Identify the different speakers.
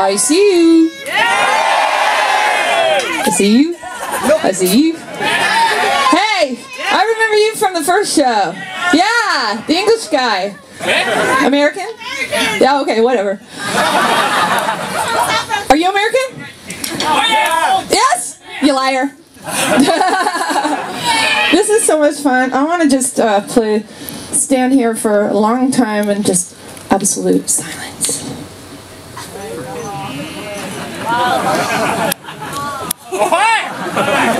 Speaker 1: I see you. I see you. I see you. Hey, I remember you from the first show. Yeah, the English guy. American? Yeah, okay, whatever. Are you American? Yes? You liar. this is so much fun. I want to just uh, play, stand here for a long time and just absolute silence. おい！